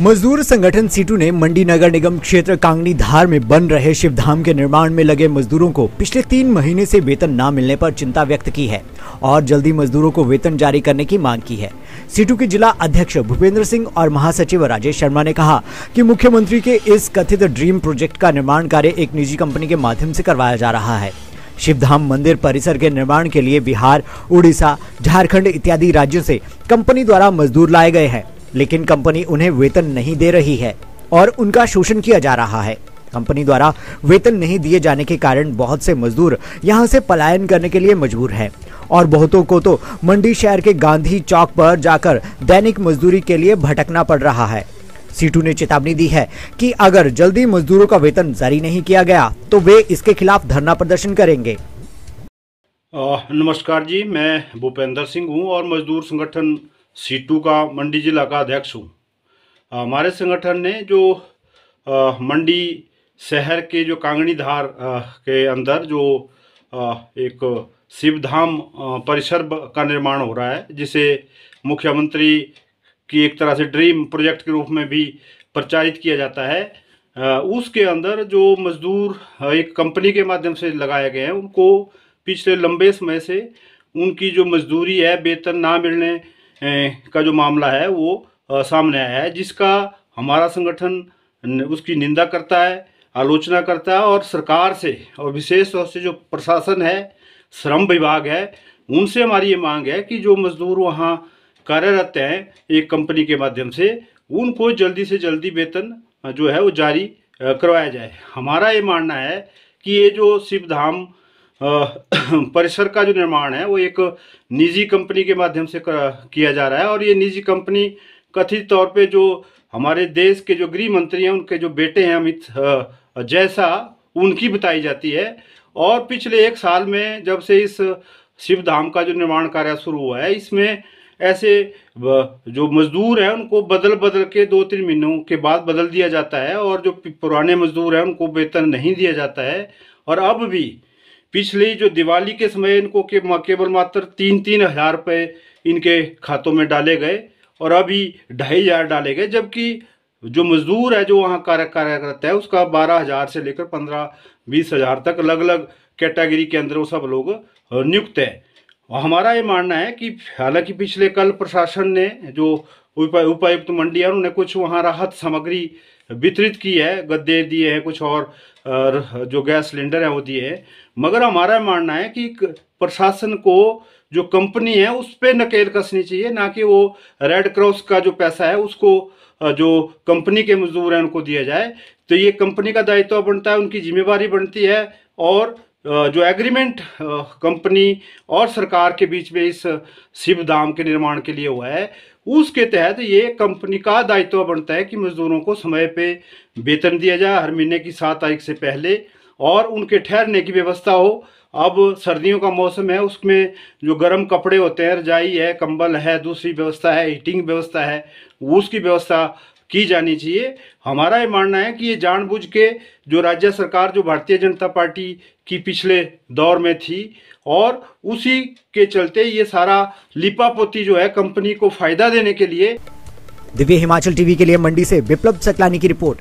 मजदूर संगठन सीटू ने मंडी नगर निगम क्षेत्र कांगनी धार में बन रहे शिवधाम के निर्माण में लगे मजदूरों को पिछले तीन महीने से वेतन न मिलने पर चिंता व्यक्त की है और जल्दी मजदूरों को वेतन जारी करने की मांग की है। सीटू के जिला अध्यक्ष भूपेंद्र सिंह और महासचिव राजेश शर्मा ने कहा कि मुख्यमंत्री के इस कथित ड्रीम प्रोजेक्ट का निर्माण कार्य एक निजी कंपनी के माध्यम से करवाया जा रहा है। शिवधाम मंदिर परिसर के निर्माण के लिए बिहार, उड़ीसा, झारखंड इत्यादि राज्यों से कंपनी द्वारा मजदूर लाए गए हैं। लेकिन कंपनी उन्हें वेतन नहीं दे रही है और उनका शोषण किया जा रहा है। कंपनी द्वारा वेतन नहीं दिए जाने के कारण बहुत से मजदूर यहाँ से पलायन करने के लिए मजबूर हैं और बहुतों को तो मंडी शहर के गांधी चौक पर जाकर दैनिक मजदूरी के लिए भटकना पड़ रहा है। सीटू ने चेतावनी दी है कि अगर जल्दी मजदूरों का वेतन जारी नहीं किया गया तो वे इसके खिलाफ धरना प्रदर्शन करेंगे। नमस्कार जी, मैं भूपेंद्र सिंह हूँ और मजदूर संगठन सीटू का मंडी जिला का अध्यक्ष हूँ। हमारे संगठन ने जो आ, मंडी शहर के जो कांगड़ी धार के अंदर जो आ, एक शिवधाम परिसर का निर्माण हो रहा है जिसे मुख्यमंत्री की एक तरह से ड्रीम प्रोजेक्ट के रूप में भी प्रचारित किया जाता है। उसके अंदर जो मजदूर एक कंपनी के माध्यम से लगाए गए हैं उनको पिछले लंबे समय से उनकी जो मजदूरी है वेतन ना मिलने का जो मामला है वो सामने आया है, जिसका हमारा संगठन उसकी निंदा करता है, आलोचना करता है और सरकार से और विशेष तौर से जो प्रशासन है, श्रम विभाग है, उनसे हमारी ये मांग है कि जो मजदूर वहाँ कार्यरत हैं, एक कंपनी के माध्यम से, उनको जल्दी से जल्दी वेतन, जो है वो जारी करवाया जाए। हमारा ये मानना है कि ये जो शिव धाम परिसर का जो निर्माण है, वो एक निजी कंपनी के माध्यम से किया जा रहा है और ये निजी कंपनी कथित तौर पे जो हमारे देश के जो गृह मंत्री हैं, उनके जो बेटे हैं अमित जैसा, उनकी बताई जाती है। और पिछले एक साल में जब से इस शिव धाम का जो निर्माण कार्य शुरू हुआ है, इसमें ऐसे जो मजदूर हैं, उनको बदल बदल के दो तीन महीनों के बाद बदल दिया जाता है और जो पुराने मजदूर हैं, उनको वेतन नहीं दिया जाता है। और अब भी पिछली जो दिवाली के समय इनको के केवल मात्र तीन तीन हज़ार रुपये इनके खातों में डाले गए और अभी ढाई हज़ार डाले गए, जबकि जो मजदूर है, जो वहाँ कार्य कार्य करता है, उसका बारह हज़ार से लेकर पंद्रह बीस हज़ार तक अलग अलग कैटेगरी के अंदर वो सब लोग नियुक्त है। और हमारा ये मानना है कि हालाँकि पिछले कल प्रशासन ने जो उपायुक्त मंडी है, उन्होंने कुछ वहाँ राहत सामग्री वितरित की है, गद्दे दिए हैं, कुछ और जो गैस सिलेंडर है वो दिए हैं। मगर हमारा मानना है कि प्रशासन को जो कंपनी है, उस पर नकेल कसनी चाहिए, ना कि वो रेड क्रॉस का जो पैसा है, उसको जो कंपनी के मजदूर हैं, उनको दिया जाए। तो ये कंपनी का दायित्व बनता है, उनकी जिम्मेवारी बनती है, और जो एग्रीमेंट कंपनी और सरकार के बीच में इस शिव धाम के निर्माण के लिए हुआ है, उसके तहत ये कंपनी का दायित्व बनता है कि मजदूरों को समय पे वेतन दिया जाए, हर महीने की सात तारीख से पहले, और उनके ठहरने की व्यवस्था हो। अब सर्दियों का मौसम है, उसमें जो गर्म कपड़े होते हैं, रजाई है, कंबल है, दूसरी व्यवस्था है हीटिंग व्यवस्था है, उसकी व्यवस्था की जानी चाहिए। हमारा ये मानना है कि ये जानबूझ के जो राज्य सरकार, जो भारतीय जनता पार्टी की पिछले दौर में थी और उसी के चलते ये सारा लिपापोती जो है कंपनी को फ़ायदा देने के लिए दिव्य हिमाचल टीवी के लिए मंडी से विप्लब सकलानी की रिपोर्ट।